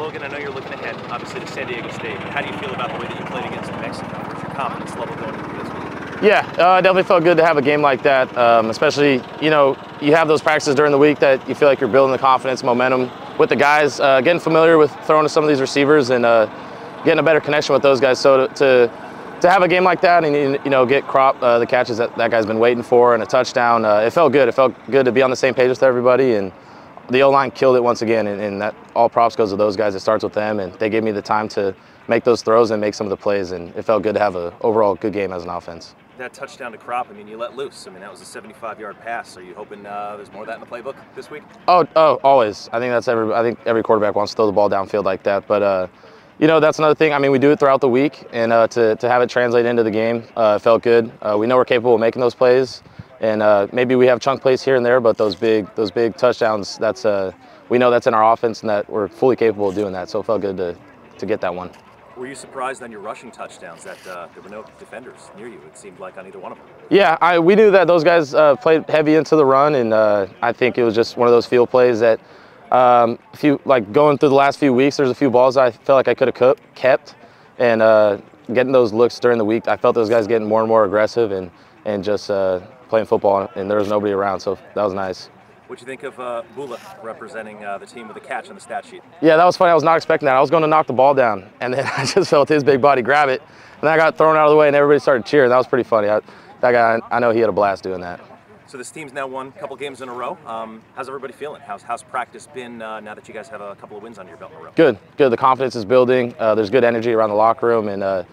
Logan, I know you're looking ahead, obviously, to San Diego State. How do you feel about the way that you played against Mexico? What's your confidence level going into this week? Yeah, uh, it definitely felt good to have a game like that. Um, especially, you know, you have those practices during the week that you feel like you're building the confidence, momentum with the guys, uh, getting familiar with throwing to some of these receivers and uh, getting a better connection with those guys. So to, to, to have a game like that and you know get crop uh, the catches that that guy's been waiting for and a touchdown, uh, it felt good. It felt good to be on the same page with everybody and the O line killed it once again, and, and, that all props goes to those guys. It starts with them, and they gave me the time to make those throws and make some of the plays, and it felt good to have a overall good game as an offense. That touchdown to Crop, I mean, you let loose. I mean, that was a 75-yard pass. Are you hoping uh, there's more of that in the playbook this week? Oh, oh, always. I think that's every. I think every quarterback wants to throw the ball downfield like that, but. Uh, you know, that's another thing. I mean, we do it throughout the week, and uh, to, to have it translate into the game uh, felt good. Uh, we know we're capable of making those plays, and uh, maybe we have chunk plays here and there, but those big those big touchdowns, that's uh, we know that's in our offense and that we're fully capable of doing that. So it felt good to, to get that one. Were you surprised on your rushing touchdowns that uh, there were no defenders near you? It seemed like on either one of them. Yeah, I, we knew that those guys uh, played heavy into the run, and uh, I think it was just one of those field plays that, um, few like going through the last few weeks, there's a few balls I felt like I could have kept, and uh, getting those looks during the week, I felt those guys getting more and more aggressive and and just uh, playing football, and there was nobody around, so that was nice. What do you think of uh, Bula representing uh, the team with a catch on the stat sheet? Yeah, that was funny. I was not expecting that. I was going to knock the ball down, and then I just felt his big body grab it, and I got thrown out of the way, and everybody started cheering. That was pretty funny. I, that guy, I know he had a blast doing that. So this team's now won a couple games in a row. Um, how's everybody feeling? How's, how's practice been uh, now that you guys have a couple of wins under your belt in a row? Good, good. The confidence is building. Uh, there's good energy around the locker room, and uh,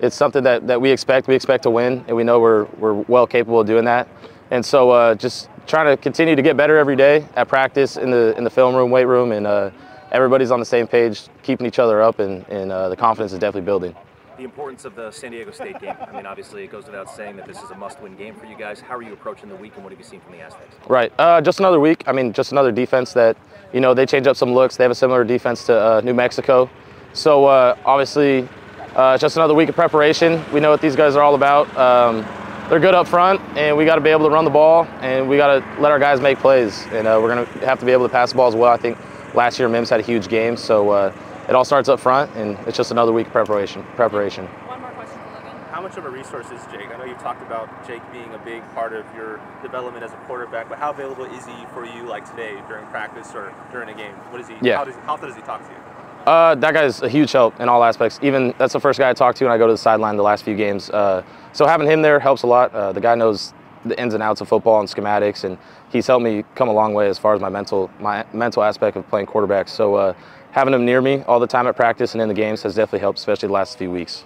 it's something that, that we expect. We expect to win, and we know we're, we're well capable of doing that. And so uh, just trying to continue to get better every day at practice, in the in the film room, weight room, and uh, everybody's on the same page, keeping each other up, and, and uh, the confidence is definitely building. The importance of the San Diego State game. I mean, obviously, it goes without saying that this is a must-win game for you guys. How are you approaching the week, and what have you seen from the Aztecs? Right, uh, just another week. I mean, just another defense that you know they change up some looks. They have a similar defense to uh, New Mexico, so uh, obviously, uh, just another week of preparation. We know what these guys are all about. Um, they're good up front, and we got to be able to run the ball, and we got to let our guys make plays. And uh, we're going to have to be able to pass the ball as well. I think last year Mims had a huge game, so uh, it all starts up front, and it's just another week of preparation. Preparation. One more question for Logan. How much of a resource is Jake? I know you talked about Jake being a big part of your development as a quarterback, but how available is he for you, like today during practice or during a game? What is he? Yeah. How does, how often does he talk to you? Uh, that guy's a huge help in all aspects. Even that's the first guy I talk to when I go to the sideline the last few games. Uh, so having him there helps a lot. Uh, the guy knows the ins and outs of football and schematics, and he's helped me come a long way as far as my mental my mental aspect of playing quarterback. So uh, having him near me all the time at practice and in the games has definitely helped, especially the last few weeks.